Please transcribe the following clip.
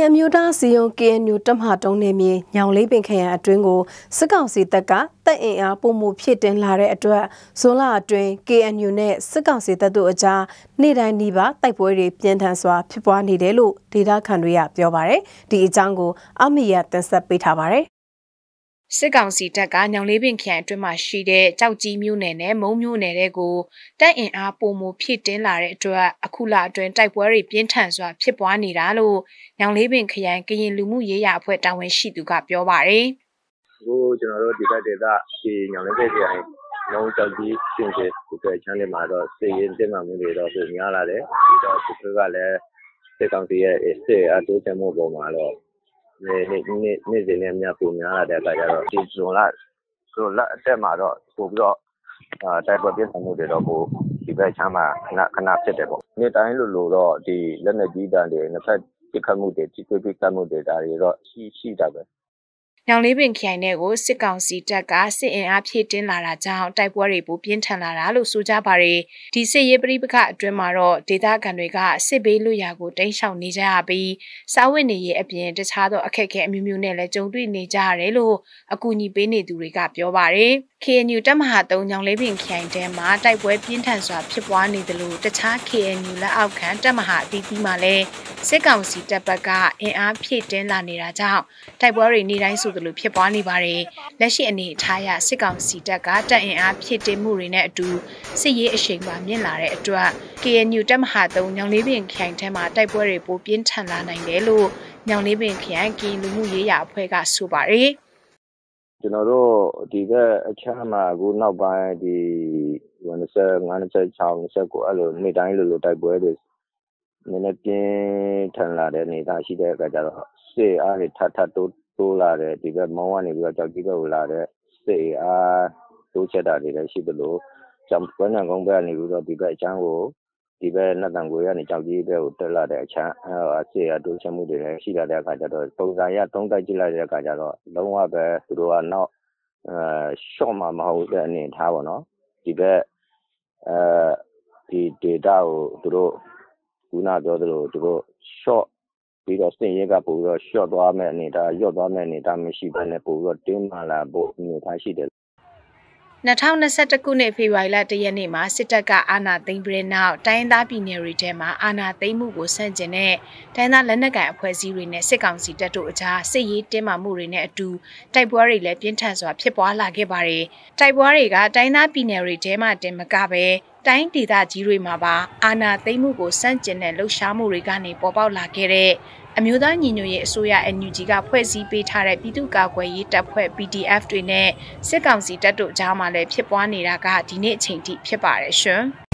ရင်မျိုးသားစီယုံ KNU တမဟာတုံးနေမြေညောင်လေးပင်ခရိုင်အတွင်းကိုစစ်ကောင်စီတပ်ကတပ်အင်အားပုံမှုဖြစ်တင်လာတဲ့အတွက်ဇွန်လအတွင်း KNU နဲ့စစ်ကောင်စီတပ်တို့အကြားနေ့တိုင်းနှီးပါတိုက်ပွဲတွေပြင်းထန်စွာဖြစ်ပွားနေတယ်လို့ဒေသခံတွေကပြောပါတယ်။ဒီအကြောင်းကိုအမီယာတင်ဆက်ပေးထားပါတယ်။ စစ်ကောင်စီတပ်ကညောင်လေးပင်ခရိုင်အတွင်းမှာရှိတဲ့ကြောက်ကြီးမြို့နယ်နဲ့မုံမြို့နယ်တွေကိုတပ်အင်အားပုံမဖြစ်တင်းလာတဲ့အတွက်အခုလအတွင်းတိုက်ပွဲတွေပြင်းထန်စွာဖြစ်ပွားနေတာလို့ညောင်လေးပင်ခရိုင်ကရင်လူမှုရေးရာအဖွဲ့တာဝန်ရှိသူကပြောပါတယ်။အခုကျွန်တော်တို့ဒီဘက်ဒေသဒီညောင်လေးပင်ခရိုင်လုံးကြောက်ကြီးရှင်ကျေဒီဘက်ချမ်းလေးမှာတော့စစ်ရေးတင်မှမှုတွေတော့ပုံများလာတယ်။ဒီတော့ဒီဘက်ကလည်းစစ်ကောင်စီရဲ့စစ်အတိုးချက်မှုပုံမှာတော့ နေ့နေ့နေ့နေ့စဉ်နဲ့အမျှပိုများလာတဲ့အခါကျတော့ဒီဇွန်လဇွန်လအတက်မှာတော့ပိုပြီးတော့အာတိုက်ပွဲပြင်းထန်မှုတွေတော့ပိုဒီဘက်ချမ်းမှာခဏခဏဖြစ်တယ်ပေါ့နေ့တိုင်းလိုလိုတော့ဒီလက်နက်ကြီးတန်တွေနှစ်ဖက်ပြစ်ခတ်မှုတွေထိတွေ့ပြစ်ခတ်မှုတွေဒါတွေတော့ရှိရှိတာပဲ ညောင်လေးပင်ခရိုင်ထဲကိုစစ်ကောင်စီတပ်ကစစ်အင်အားဖြည့်တင်းလာတာကြောင့်တိုက်ပွဲတွေပိုပြင်းထန်လာတာလို့ဆိုကြပါတယ်။ဒီစစ်ရေးပဋိပက္ခအတွင်းမှာတော့ဒေသခံတွေကစစ်ဘေးလွတ်ရာကိုတိမ်းရှောင်နေကြရပြီးစားဝတ်နေရေးအပြင်တခြားသောအခက်အခဲအမျိုးမျိုးနဲ့လည်းကြုံတွေ့နေကြရတယ်လို့အကူအညီပေးနေသူတွေကပြောပါတယ်။ KNU တပ်မဟာ3ညောင်လေးပင်ခရိုင်ထဲမှာတိုက်ပွဲပြင်းထန်စွာဖြစ်ပွားနေတယ်လို့တခြား KNU လက်အောက်ခံတပ်မဟာအသီးသီးမှလည်းစစ်ကောင်စီတပ်ဘက်ကအင်အားဖြည့်တင်းလာနေတာကြောင့်တိုက်ပွဲတွေနေ့တိုင်းဆိုသလိုဖြစ်ပွားနေပါတယ်။လက်ရှိအနေအထားအရစစ်ကောင်စီတပ်ကတပ်အင်အားဖြည့်တင်းမှုတွေနဲ့အတူစစ်ရေးအရှိန်ပါမြင့်လာတဲ့အတွက် KNU တပ်မဟာ3ညောင်လေးပင်ခရိုင်ထဲမှာတိုက်ပွဲတွေပိုပြင်းထန်လာနိုင်တယ်လို့ညောင်လေးပင်ခရိုင်ကင်းလူမှုရေးရာအဖွဲ့ကဆိုပါတယ်။ကျွန်တော်တို့ဒီဘက်အခြမ်းမှာအခုနောက်ပိုင်းဒီ25 26 29အဲ့လိုနေ့တိုင်းလိုလိုတိုက်ပွဲတွေနည်းနည်းပြင်းထန်လာတဲ့အနေအထားရှိတဲ့အခါကျတော့စစ်အားတွေထပ်ထပ်တိုး တိုးလာတယ်ဒီဘက်မောင်းကနေပြီးတော့ကြောက်ကြီးဘက်ကိုလာတဲ့စစ်အားတိုးချက်တာတွေလည်းရှိသလိုကျောင်းကွန်းနံကုန်းဘက်ကနေပြီးတော့ဒီဘက်အချမ်းကိုဒီဘက်နတ်တန်ကိုရကနေကြောက်ကြီးဘက်ကိုတက်လာတဲ့အချမ်းအဲစစ်အားတိုးချက်မှုတွေလည်းရှိလာတဲ့အခါကျတော့ပုံစံရသုံးတိုက်ကြည့်လိုက်တဲ့အခါကျတော့လုံးဝပဲသူတို့ကနောက်အဲရှော့မှာမဟုတ်တဲ့အနေထားပေါ့နော်ဒီဘက်အဲဒီ data ကိုသူတို့ခုနပြောသလိုသူတို့ short ပြီးတော့စင်ရဲကပို့ပြီးတော့ short သွားမဲ့အနေဒါရော့သွားမဲ့အနေဒါမရှိဘဲနဲ့ပို့ပြီးတော့တင်းမာလာဖို့အနေထားရှိတယ်2021ခုနှစ်ဖေဖော်ဝါရီလ1ရက်နေ့မှာစစ်တပ်ကအာဏာသိမ်းပြီးတဲ့နောက်တိုင်းသားပြည်နယ်တွေထဲမှာအာဏာသိမ်းမှုကိုဆန့်ကျင်တဲ့တိုင်းသားလက်နက်ကိုင်အဖွဲ့အစည်းတွေနဲ့စစ်ကောင်စီတပ်တို့အကြားစစ်ရေးတင်းမာမှုတွေနဲ့အတူတိုက်ပွဲတွေလည်းပြင်းထန်စွာဖြစ်ပွားလာခဲ့ပါတယ်။တိုက်ပွဲတွေကတိုင်းသားပြည်နယ်တွေထဲမှာတင်မကပဲ တိုင်းဒေသကြီးတွေမှာပါအာဏာသိမ်းမှုကိုစန့်ကျင်တဲ့လှုပ်ရှားမှုတွေကနေပေါ်ပေါက်လာခဲ့တဲ့အမျိုးသားညီညွတ်ရေးအစိုးရ NUG ကဖွဲ့စည်းပေးထားတဲ့ပြည်သူ့ကာကွယ်ရေးတပ်ဖွဲ့ PDF တွေနဲ့စစ်ကောင်စီတပ်တို့ကြားမှာလည်းဖြစ်ပွားနေတာကဒီနေ့အချိန်ထိဖြစ်ပါတယ်ရှင်။